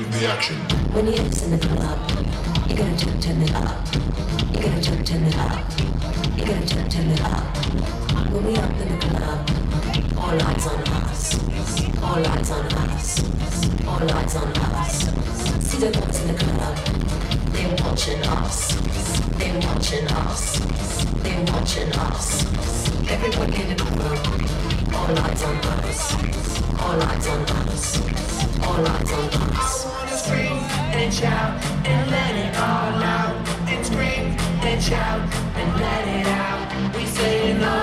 reaction. When you in the club, you gotta turn, turn it up. You gotta turn, turn it up. You gotta turn, turn it up. When we up in the club, all eyes on us. All eyes on us. All eyes on us. See the boys in the club. They're watching us. They're watching us. They're watching us. Everybody in the club. All eyes on us. All eyes on us. All eyes on us. And shout and let it all out. And scream and shout and let it out. We say no.